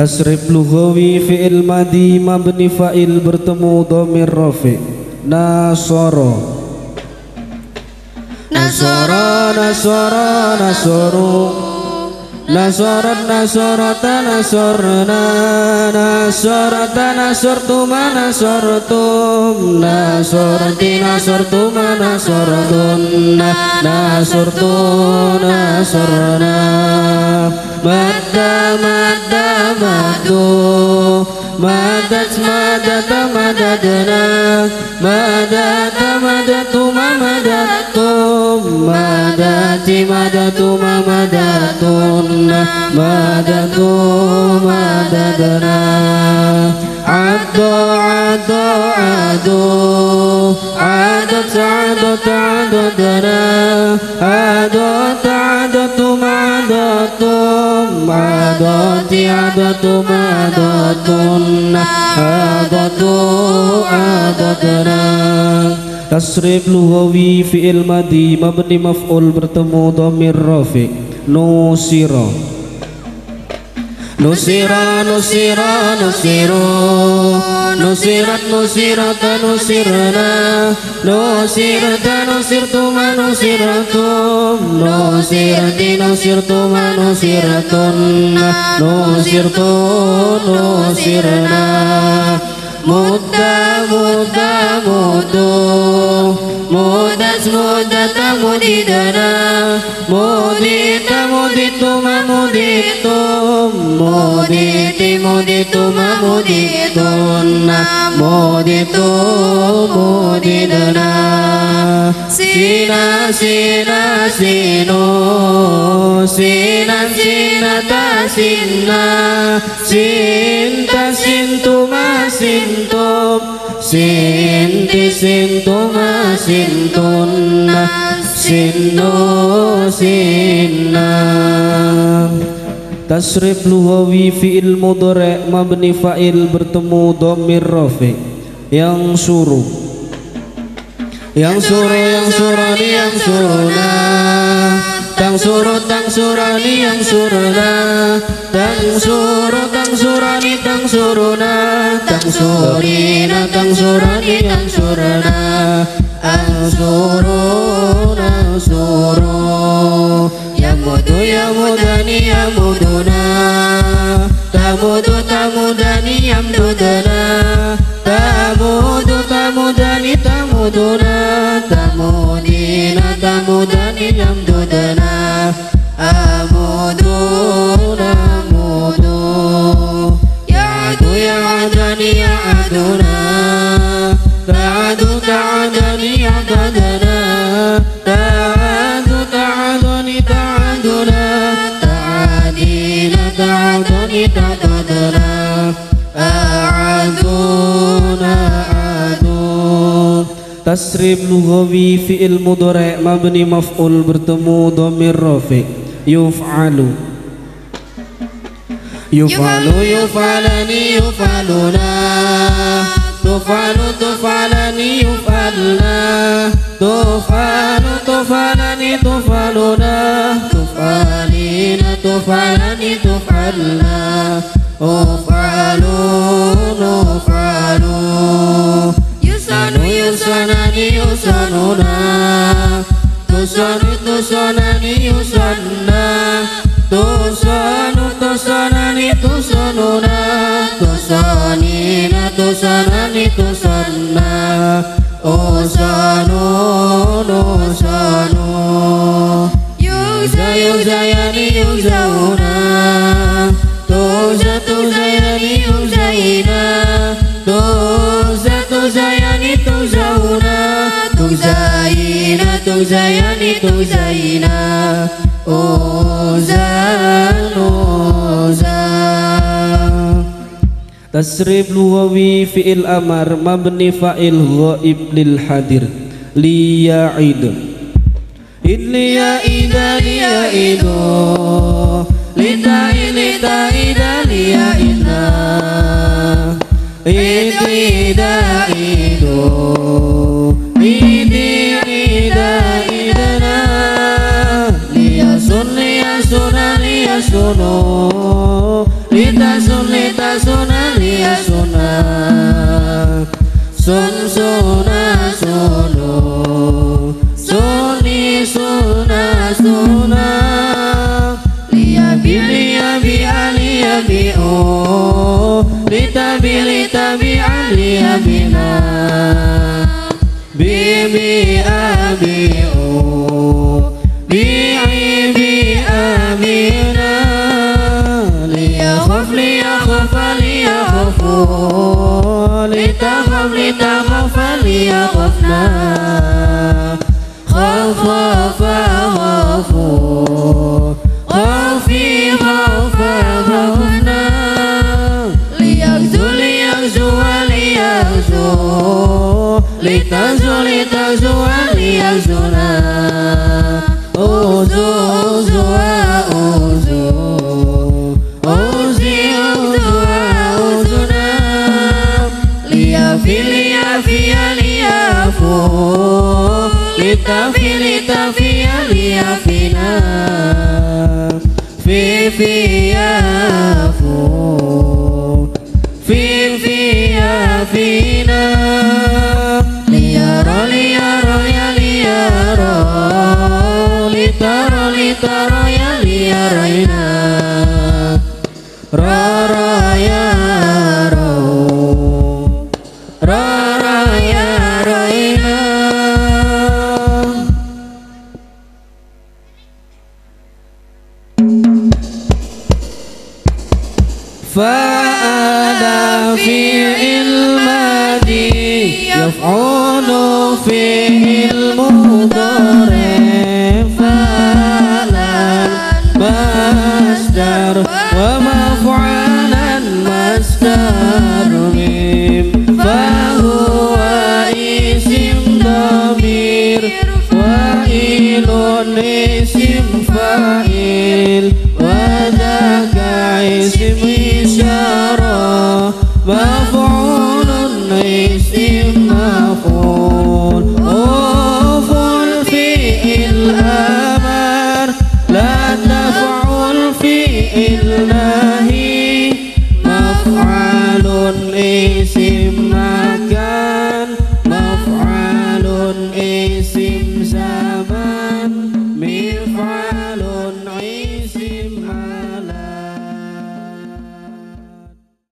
Tasrif lughawi fi'il madi mabni fa'il bertemu dhamir rafi. Nasara nasara nasara nasaru Nasorat nasorata nasorna Nasorata nasortuma nasortum Nasorti nasortuma nasortunna Nasortu nasorna Madda madda maddu Madat madata madadna Madata madatu mamadatum Madati madatu mamadatun Madatu madadna Addo addo adu Adat adat adadna Adat adatu madatum Adati adatu madatun Adatu adadna Tasrif lughawi fi'il madi mabni maf'ul bertemu dhamir rafi nusira Nusira nusira nusiru. Nusirat nusirata nusirna. Nusirta nusirtuma nusiratum Nusirti nusirtuma nusiratun Nusirtu nusirna Muda muda mudu Mudas mudata mudidana Mudita mudituma muditum Muditi mudituma muditun Muditu mudidana Sina sina sino Sina sina ta sinna Sinta sintuma sintum Sinti sintuma sintunna Sinnu sinna. Tasrif lughawi fi'il mudhari' mabni fa'il bertemu dhamir rafi. Yang suruh. Yang suruh yang surani yang suruna tang suruh tang surani yang suruna tang suruh tang surani tang suruna. Tang surina tang surani yang suruna ang suruna suruh ya ya mudani ya muduna. Tamudu tamudani yang dudana tamudu tamudani tamuduna tamudina tamudani yang آمودون آمودون يعد يعدن يعدنا بعد تعدن يعدنا تعد تعدن تعدنا. تعدين تعدن تعدنا. أعدون تسريب لغوي في المضارع مبني مفعول برتمو ضمير رفيق يفعل. يفعل يفعلني يفعلنا تفعل تفعلني يفعلنا تفعل تفعلني تفعلنا تفعلين تفعلني تفعلنا أفعلون أفعلون يسأل يسعنني يسألنا تسأل تسعنني يسألنا tusanina, tusanani, tusanna. Ô nosano yuza yuza, yani, yuza, una. Tuza tuza yani, yuza, ina. Tuza tuza yani tuza una. Tuza ina tuza yani tuza ina. Ozano ozano Tasrif lughawi fi'il amar mabni fa'il ghaib lil hadir. Liya'id id liya'ida liya'idu litai lita'ida liya'idna id lida'idu id lida'idna liyasun sunani sunak sun suna suni suna suna liya bi liya bi bi o lita bi lita bi bibi bi bi يا غفار غفاف غفور غفي غفا غفنا ليغزو ليغزو وليغزو. لتغزو لتغزو وليغزونا. ليافي ليافي ليافو لتافي لتافي ليافينا في في يافو في في يافينا فأنا في الماضي يفعل في avant.